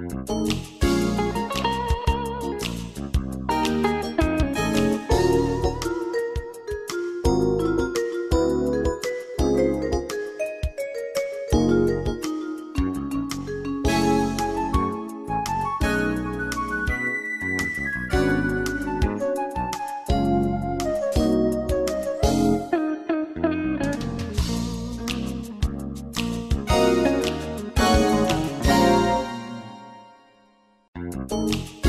うん you